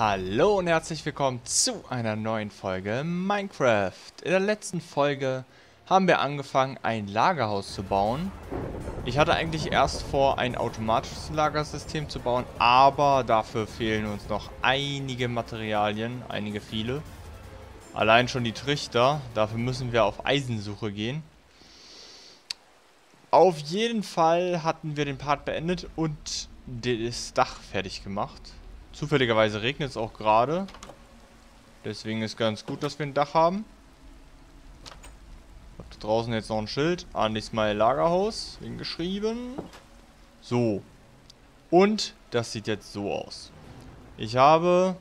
Hallo und herzlich willkommen zu einer neuen Folge Minecraft. In der letzten Folge haben wir angefangen, ein Lagerhaus zu bauen. Ich hatte eigentlich erst vor, ein automatisches Lagersystem zu bauen, aber dafür fehlen uns noch einige Materialien, einige viele. Allein schon die Trichter, dafür müssen wir auf Eisensuche gehen. Auf jeden Fall hatten wir den Part beendet und das Dach fertig gemacht. Zufälligerweise regnet es auch gerade. Deswegen ist ganz gut, dass wir ein Dach haben. Hab da draußen jetzt noch ein Schild. Anis Mai Lagerhaus. Hingeschrieben. So. Und das sieht jetzt so aus. Ich habe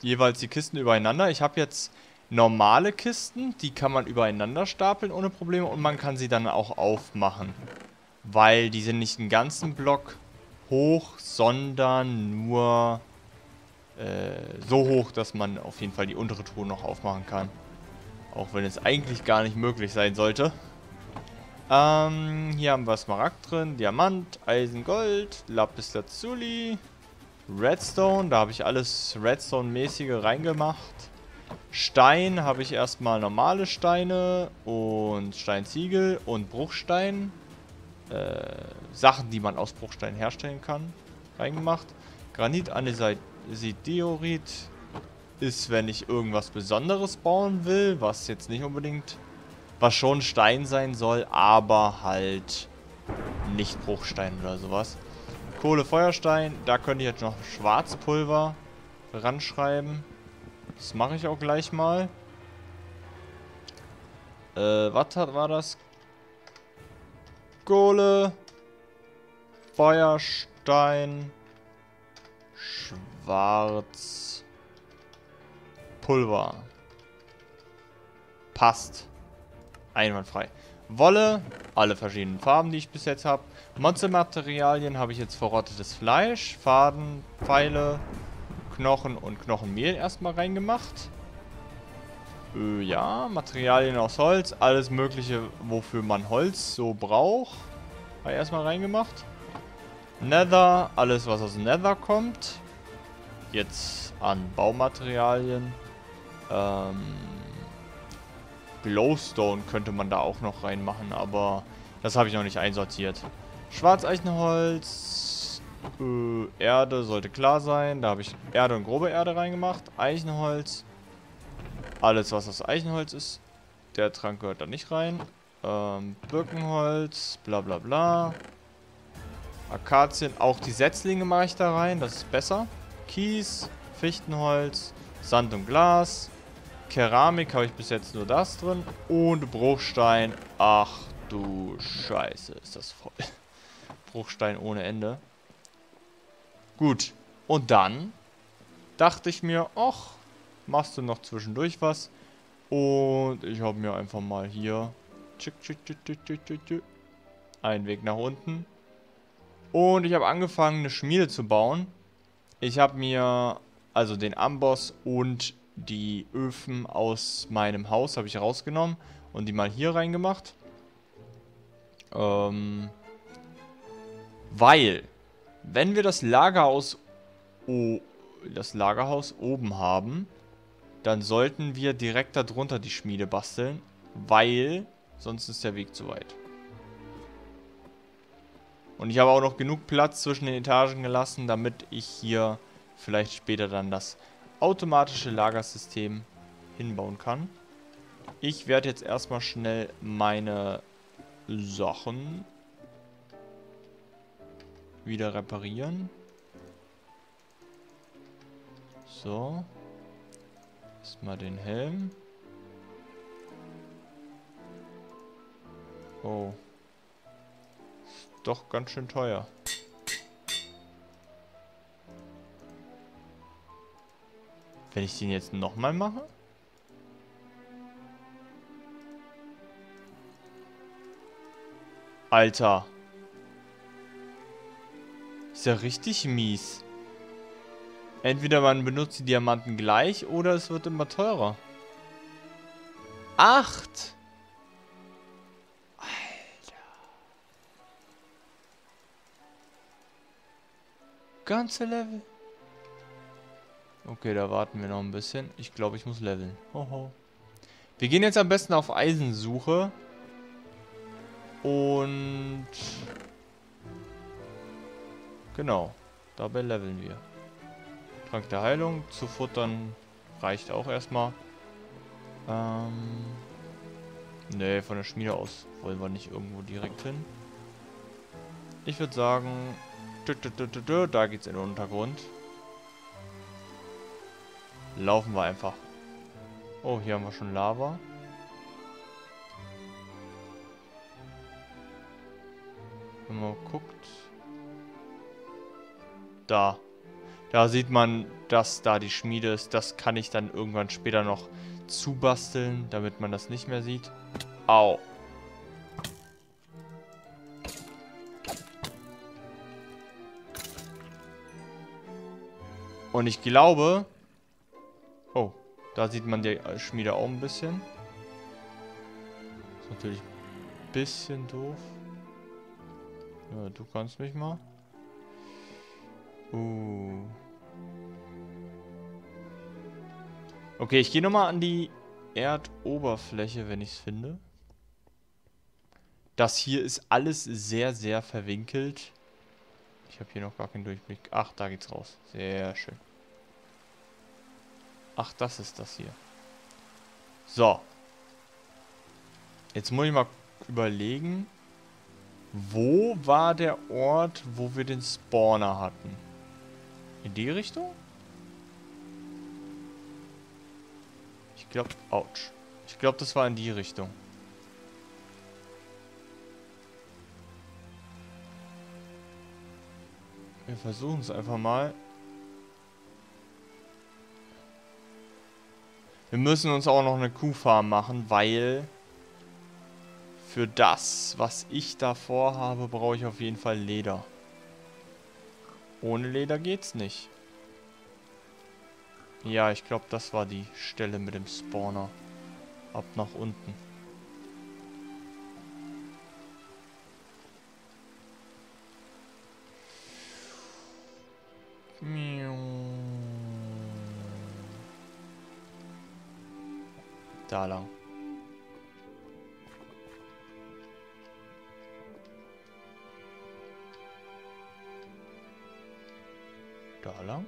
jeweils die Kisten übereinander. Ich habe jetzt normale Kisten. Die kann man übereinander stapeln ohne Probleme. Und man kann sie dann auch aufmachen. Weil die sind nicht einen ganzen Block hoch, sondern nur äh, so hoch, dass man auf jeden Fall die untere Truhe noch aufmachen kann. Auch wenn es eigentlich gar nicht möglich sein sollte. Ähm, hier haben wir Smaragd drin, Diamant, Eisen, Gold, Lapis Lazuli, Redstone, da habe ich alles Redstone-mäßige reingemacht. Stein habe ich erstmal normale Steine und Steinziegel und Bruchstein. Äh, Sachen, die man aus Bruchstein herstellen kann, reingemacht. Granit, Andesitdiorit ist, wenn ich irgendwas Besonderes bauen will, was jetzt nicht unbedingt, was schon Stein sein soll, aber halt nicht Bruchstein oder sowas. Kohle, Feuerstein, da könnte ich jetzt noch Schwarzpulver ranschreiben. Das mache ich auch gleich mal. Äh, was war das? Kohle, Feuerstein, Schwarz, Pulver. Passt. Einwandfrei. Wolle, alle verschiedenen Farben, die ich bis jetzt habe. Monstermaterialien habe ich jetzt verrottetes Fleisch, Faden, Pfeile, Knochen und Knochenmehl erstmal reingemacht. Äh, ja, Materialien aus Holz, alles mögliche, wofür man Holz so braucht. War erstmal reingemacht. Nether, alles was aus Nether kommt. Jetzt an Baumaterialien. Ähm, Glowstone könnte man da auch noch reinmachen, aber das habe ich noch nicht einsortiert. Schwarzeichenholz, äh, Erde sollte klar sein. Da habe ich Erde und grobe Erde reingemacht. Eichenholz, alles, was aus Eichenholz ist. Der Trank gehört da nicht rein. Ähm, Birkenholz, bla bla bla. Akazien, auch die Setzlinge mache ich da rein, das ist besser. Kies, Fichtenholz, Sand und Glas. Keramik habe ich bis jetzt nur das drin. Und Bruchstein. Ach du Scheiße, ist das voll. Bruchstein ohne Ende. Gut. Und dann dachte ich mir, ach, machst du noch zwischendurch was. Und ich habe mir einfach mal hier einen Weg nach unten. Und ich habe angefangen, eine Schmiede zu bauen. Ich habe mir also den Amboss und die Öfen aus meinem Haus habe ich rausgenommen und die mal hier reingemacht. Ähm, weil, wenn wir das Lagerhaus, oh, das Lagerhaus oben haben, dann sollten wir direkt darunter die Schmiede basteln, weil sonst ist der Weg zu weit. Und ich habe auch noch genug Platz zwischen den Etagen gelassen, damit ich hier vielleicht später dann das automatische Lagersystem hinbauen kann. Ich werde jetzt erstmal schnell meine Sachen wieder reparieren. So. Erstmal den Helm. Oh. Ist doch ganz schön teuer. Wenn ich den jetzt nochmal mache? Alter. Ist ja richtig mies. Entweder man benutzt die Diamanten gleich oder es wird immer teurer. Acht! Alter. Ganze Level. Okay, da warten wir noch ein bisschen. Ich glaube, ich muss leveln. Hoho. Wir gehen jetzt am besten auf Eisensuche. Und... Genau. Dabei leveln wir. Trank der Heilung zu futtern reicht auch erstmal. Ähm... Nee, von der Schmiede aus wollen wir nicht irgendwo direkt hin. Ich würde sagen, da geht's in den Untergrund. Laufen wir einfach. Oh, hier haben wir schon Lava. Wenn man guckt. Da. Da sieht man, dass da die Schmiede ist. Das kann ich dann irgendwann später noch zubasteln, damit man das nicht mehr sieht. Au. Und ich glaube... Oh, da sieht man die Schmiede auch ein bisschen. Ist natürlich ein bisschen doof. Ja, du kannst mich mal. Uh. Okay, ich gehe nochmal an die Erdoberfläche, wenn ich es finde. Das hier ist alles sehr, sehr verwinkelt. Ich habe hier noch gar keinen Durchblick. Ach, da geht's raus. Sehr schön. Ach, das ist das hier. So. Jetzt muss ich mal überlegen. Wo war der Ort, wo wir den Spawner hatten? In die Richtung? Ich glaube, ouch. Ich glaube, das war in die Richtung. Wir versuchen es einfach mal. Wir müssen uns auch noch eine Kuhfarm machen, weil für das, was ich da vorhabe, brauche ich auf jeden Fall Leder. Ohne Leder geht's nicht. Ja, ich glaube, das war die Stelle mit dem Spawner. Ab nach unten. Da lang. Da lang.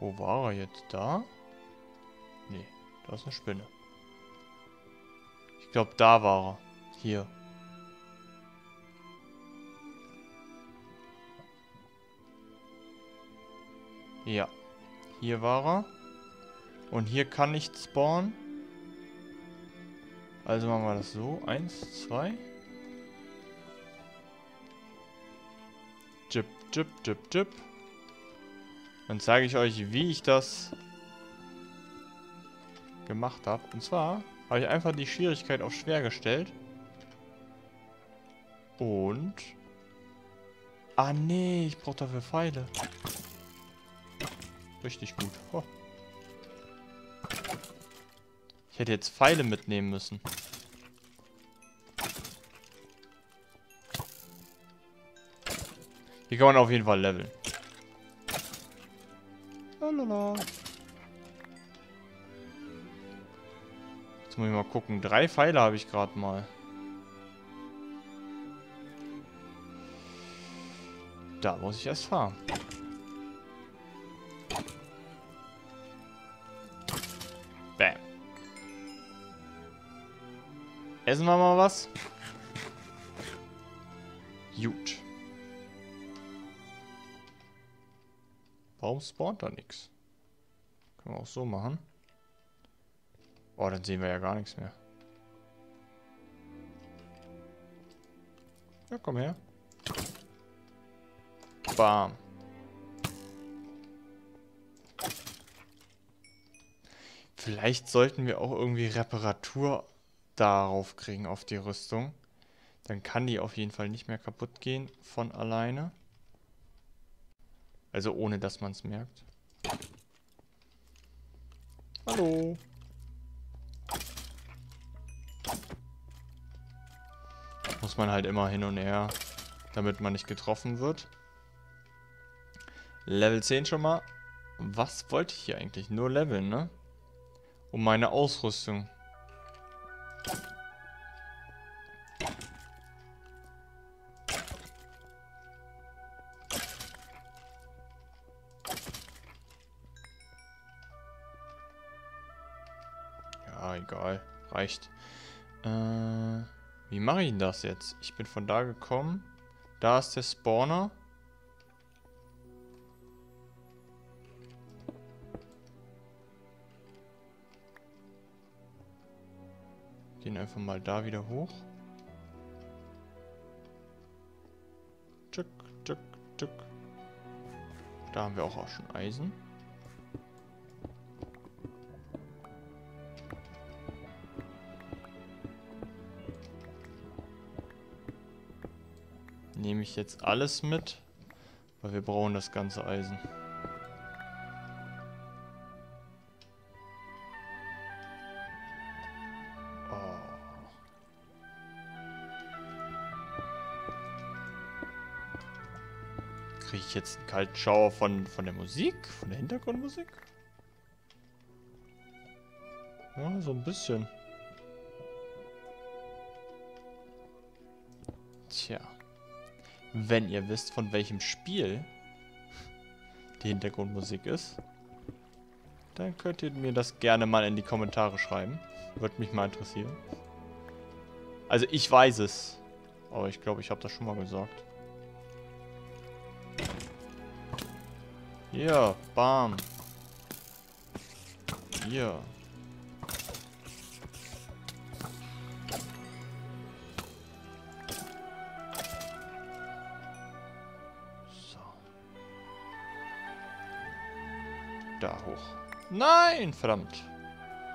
Wo war er jetzt? Da? Nee, da ist eine Spinne. Ich glaube, da war er. Hier. Ja. Hier war er. Und hier kann nicht spawnen. Also machen wir das so. Eins, zwei. Jip, jip, jip. Dann zeige ich euch, wie ich das gemacht habe. Und zwar habe ich einfach die Schwierigkeit auf schwer gestellt. Und... Ah nee, ich brauche dafür Pfeile. Richtig gut. Oh. Ich hätte jetzt Pfeile mitnehmen müssen. Hier kann man auf jeden Fall leveln. Lalala. Jetzt muss ich mal gucken. Drei Pfeile habe ich gerade mal. Da muss ich erst fahren. Bam. Essen wir mal was? Gut. Warum spawnt da nichts? Können wir auch so machen. Oh, dann sehen wir ja gar nichts mehr. Ja, komm her. Bam. Vielleicht sollten wir auch irgendwie Reparatur darauf kriegen, auf die Rüstung. Dann kann die auf jeden Fall nicht mehr kaputt gehen von alleine. Also ohne, dass man es merkt. Hallo. Muss man halt immer hin und her. damit man nicht getroffen wird. Level 10 schon mal. Was wollte ich hier eigentlich? Nur leveln, ne? Um meine Ausrüstung. Egal. Reicht. Äh, wie mache ich denn das jetzt? Ich bin von da gekommen. Da ist der Spawner. Gehen einfach mal da wieder hoch. Tschück, tschück, tschück. Da haben wir auch, auch schon Eisen. Nehme ich jetzt alles mit, weil wir brauchen das ganze Eisen. Kriege ich jetzt einen kalten Schauer von, von der Musik? Von der Hintergrundmusik? Ja, so ein bisschen. Tja. Wenn ihr wisst, von welchem Spiel die Hintergrundmusik ist, dann könnt ihr mir das gerne mal in die Kommentare schreiben. Würde mich mal interessieren. Also ich weiß es. Aber ich glaube, ich habe das schon mal gesagt. Hier, bam. Hier. Da hoch. Nein, verdammt.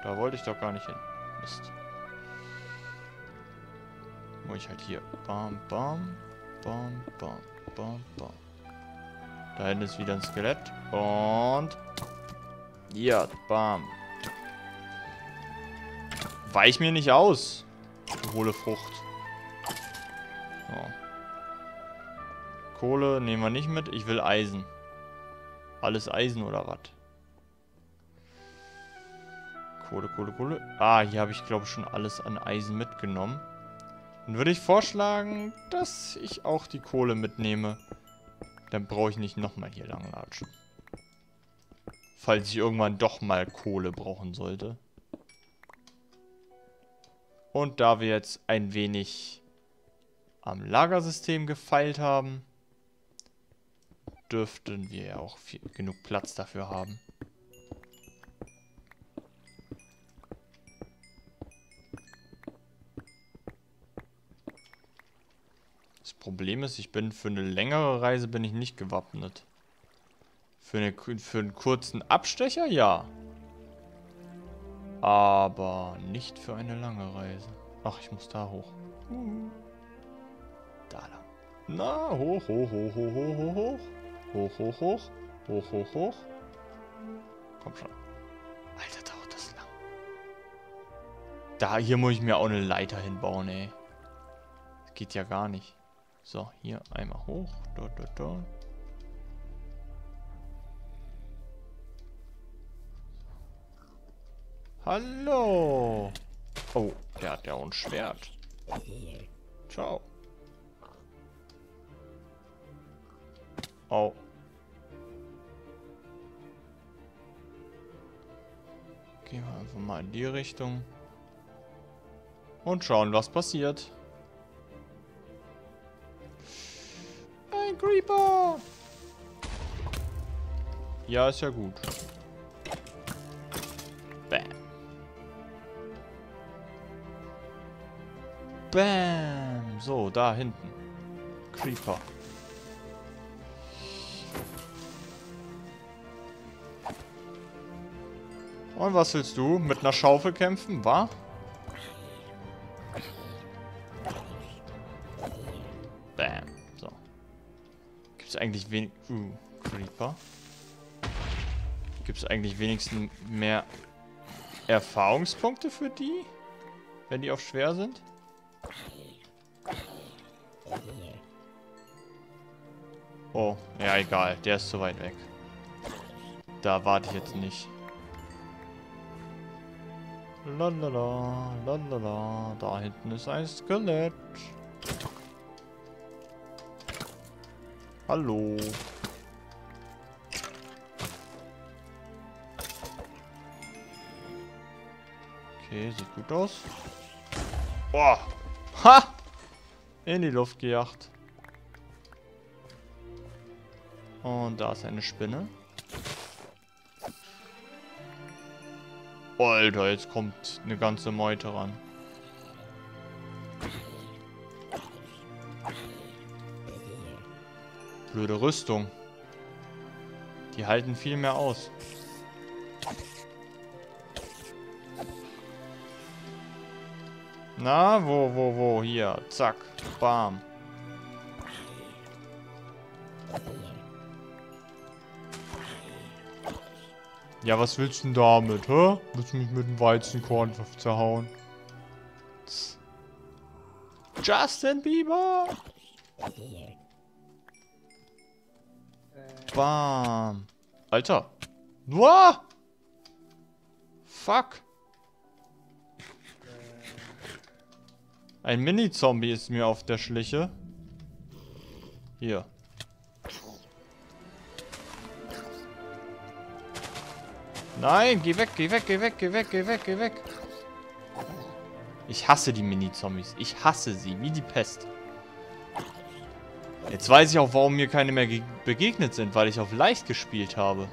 Da wollte ich doch gar nicht hin. Mist. Muss ich halt hier. Bam, bam, bam, bam, bam, bam. Da hinten ist wieder ein Skelett. Und... Ja, bam. Weich mir nicht aus. Hohle Frucht. So. Kohle nehmen wir nicht mit. Ich will Eisen. Alles Eisen oder was? Kohle, Kohle, Kohle. Ah, hier habe ich, glaube ich, schon alles an Eisen mitgenommen. Dann würde ich vorschlagen, dass ich auch die Kohle mitnehme. Dann brauche ich nicht nochmal hier lang latschen. Falls ich irgendwann doch mal Kohle brauchen sollte. Und da wir jetzt ein wenig am Lagersystem gefeilt haben, dürften wir ja auch viel, genug Platz dafür haben. Problem ist, ich bin für eine längere Reise bin ich nicht gewappnet. Für, eine, für einen kurzen Abstecher, ja. Aber nicht für eine lange Reise. Ach, ich muss da hoch. Da lang. Na, hoch, hoch, hoch, hoch, hoch, hoch, hoch. Hoch, hoch, hoch. Hoch, hoch, hoch. Komm schon. Alter, dauert das lang. Da, hier muss ich mir auch eine Leiter hinbauen, ey. Das geht ja gar nicht. So, hier einmal hoch. Dort, dort, dort. Hallo. Oh, der hat ja ein Schwert. Ciao. Oh. Gehen wir einfach mal in die Richtung. Und schauen, was passiert. Creeper! Ja, ist ja gut. Bam. Bam. So, da hinten. Creeper. Und was willst du? Mit einer Schaufel kämpfen, wa? Eigentlich wenig... Uh, Creeper. Gibt es eigentlich wenigstens mehr Erfahrungspunkte für die? Wenn die auf schwer sind? Oh, ja egal, der ist zu weit weg. Da warte ich jetzt nicht. Lalala, lalala, da hinten ist ein Skelett. Hallo. Okay, sieht gut aus. Boah. Ha! In die Luft gejagt. Und da ist eine Spinne. Alter, jetzt kommt eine ganze Meute ran. Blöde Rüstung. Die halten viel mehr aus. Na, wo, wo, wo? Hier. Zack. Bam. Ja, was willst du denn damit, hä? Willst du mich mit dem Weizenkorn zerhauen? Justin Bieber! Bam. Alter. Wow! Fuck. Ein Mini-Zombie ist mir auf der Schliche. Hier. Nein, geh weg, geh weg, geh weg, geh weg, geh weg, geh weg. Ich hasse die Mini-Zombies. Ich hasse sie, wie die Pest. Jetzt weiß ich auch, warum mir keine mehr begegnet sind, weil ich auf leicht gespielt habe.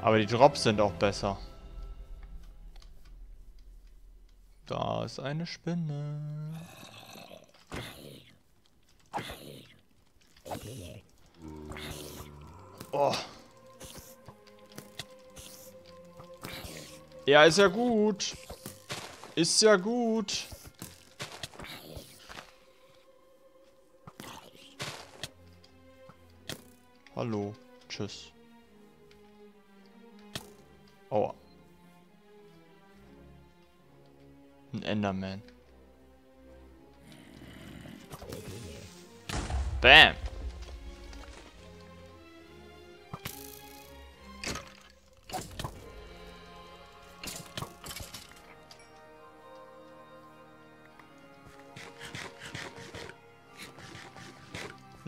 Aber die Drops sind auch besser. Da ist eine Spinne. Ja, ist ja gut. Ist ja gut. Hallo. Tschüss. Aua. Ein Enderman. Bam.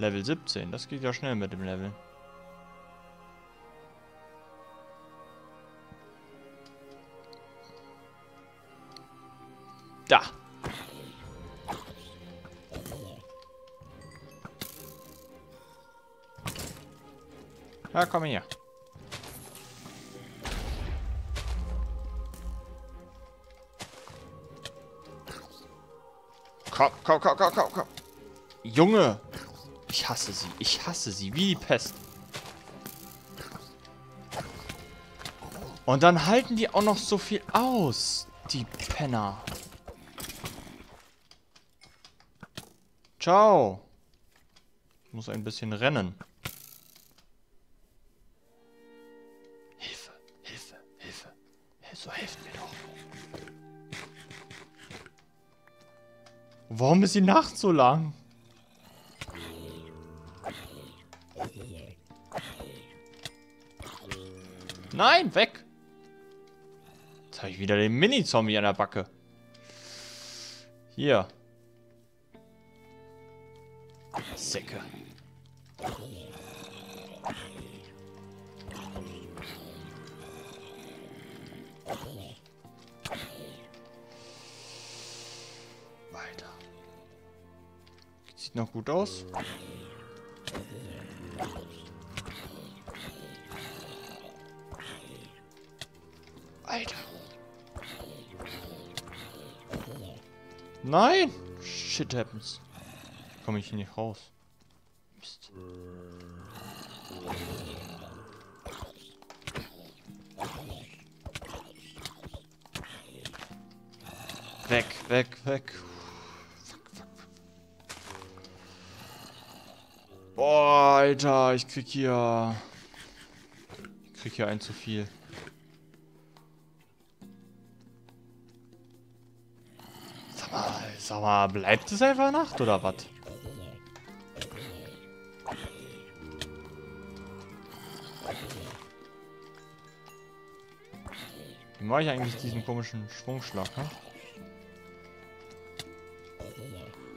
Level 17, das geht ja schnell mit dem Level. Da. Ja, komm her. Komm, komm, komm, komm, komm, komm. Junge. Ich hasse sie. Ich hasse sie. Wie die Pest. Und dann halten die auch noch so viel aus. Die Penner. Ciao. Ich muss ein bisschen rennen. Hilfe, Hilfe, Hilfe. So helft mir doch. Warum ist die Nacht so lang? Nein, weg! Jetzt habe ich wieder den Mini-Zombie an der Backe. Hier. Säcke. Weiter. Sieht noch gut aus. Nein! Shit happens komme ich hier nicht raus. Mist. Weg, weg, weg. Boah, Alter, ich krieg hier... Ich krieg hier ein zu viel. Sag mal, bleibt es einfach Nacht oder was? Wie mache ich eigentlich diesen komischen Schwungschlag, ne?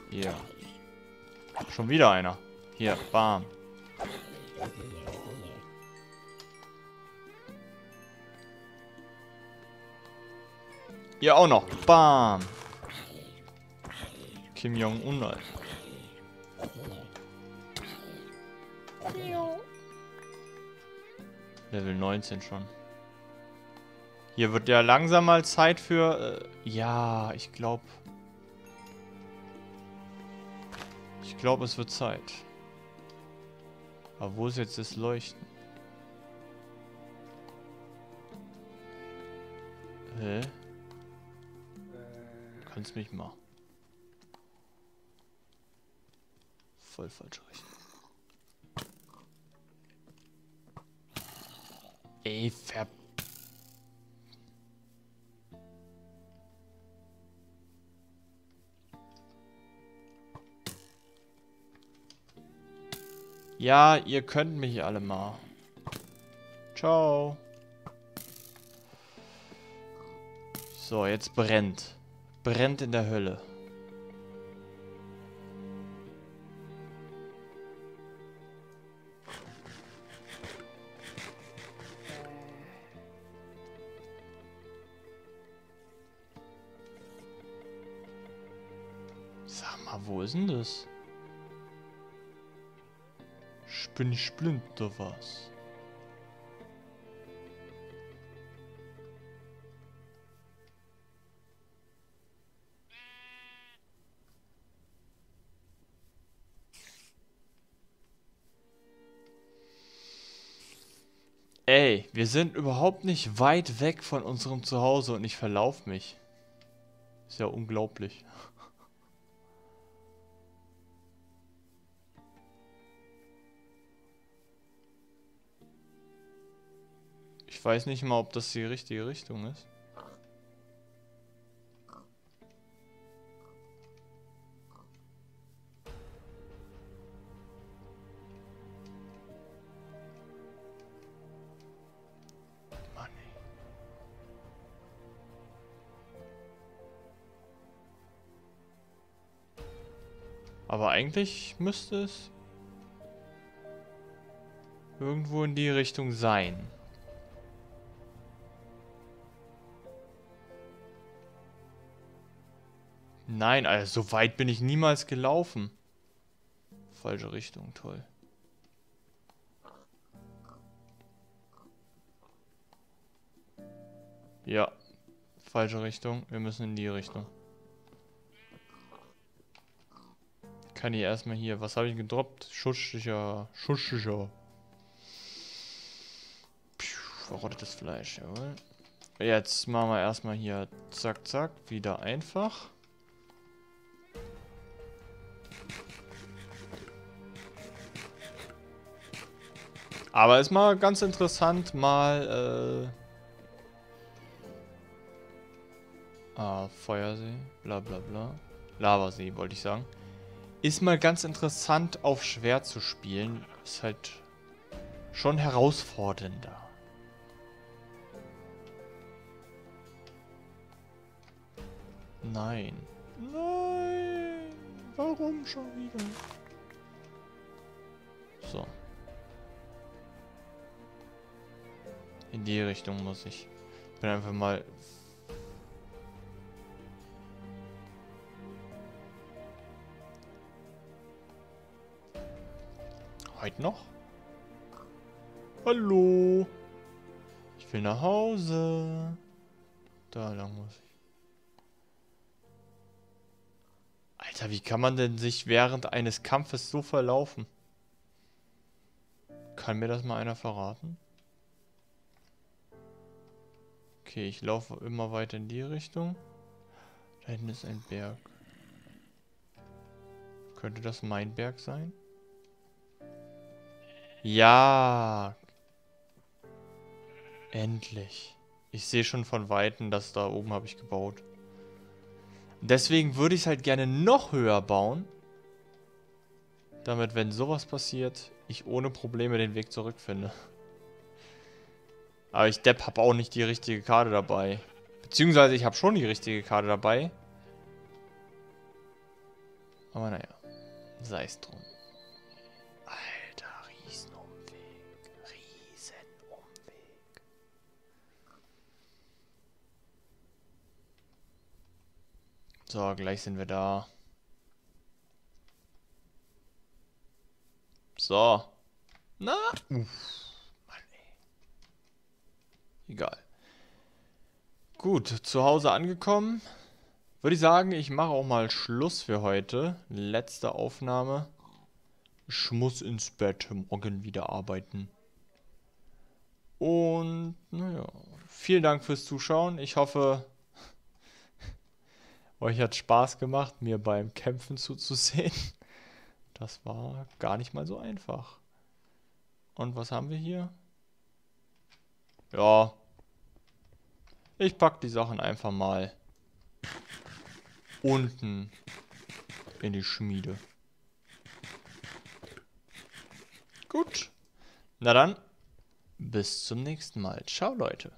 Hier. Schon wieder einer. Hier, bam. Hier auch noch. Bam. Kim Jong-un. Level 19 schon. Hier wird ja langsam mal Zeit für... Äh, ja, ich glaube... Ich glaube, es wird Zeit. Aber wo ist jetzt das Leuchten? Hä? Du kannst mich mal. Voll falsch Richtung. Ey, ver... Ja, ihr könnt mich alle mal. Ciao. So, jetzt brennt. Brennt in der Hölle. Ist denn das? Bin ich blind oder was? Ey, wir sind überhaupt nicht weit weg von unserem Zuhause und ich verlauf mich. Ist ja unglaublich. Ich weiß nicht mal, ob das die richtige Richtung ist. Aber eigentlich müsste es irgendwo in die Richtung sein. Nein, also so weit bin ich niemals gelaufen. Falsche Richtung, toll. Ja, falsche Richtung. Wir müssen in die Richtung. Kann ich erstmal hier. Was habe ich gedroppt? Schuschiger. Schuschiger. Verrottetes Fleisch, jawohl. Jetzt machen wir erstmal hier zack, zack. Wieder einfach. Aber ist mal ganz interessant, mal, äh... Ah, Feuersee, bla bla bla. Lavasee, wollte ich sagen. Ist mal ganz interessant, auf schwer zu spielen. Ist halt schon herausfordernder. Nein. Nein. Warum schon wieder? So. In die Richtung muss ich. Bin einfach mal... Heute noch? Hallo? Ich will nach Hause. Da lang muss ich. Alter, wie kann man denn sich während eines Kampfes so verlaufen? Kann mir das mal einer verraten? Okay, ich laufe immer weiter in die Richtung. Da hinten ist ein Berg. Könnte das mein Berg sein? Ja. Endlich. Ich sehe schon von Weitem, dass da oben habe ich gebaut. Deswegen würde ich es halt gerne noch höher bauen. Damit, wenn sowas passiert, ich ohne Probleme den Weg zurückfinde. Aber ich Depp habe auch nicht die richtige Karte dabei. Beziehungsweise ich habe schon die richtige Karte dabei. Aber naja, sei es drum. Alter, Riesenumweg. Riesenumweg. So, gleich sind wir da. So. Na? Uff. Egal. Gut, zu Hause angekommen. Würde ich sagen, ich mache auch mal Schluss für heute. Letzte Aufnahme. Ich muss ins Bett, morgen wieder arbeiten. Und, naja, vielen Dank fürs Zuschauen. Ich hoffe, euch hat Spaß gemacht, mir beim Kämpfen zuzusehen. Das war gar nicht mal so einfach. Und was haben wir hier? Ja. Ich pack die Sachen einfach mal unten in die Schmiede. Gut. Na dann, bis zum nächsten Mal. Ciao, Leute.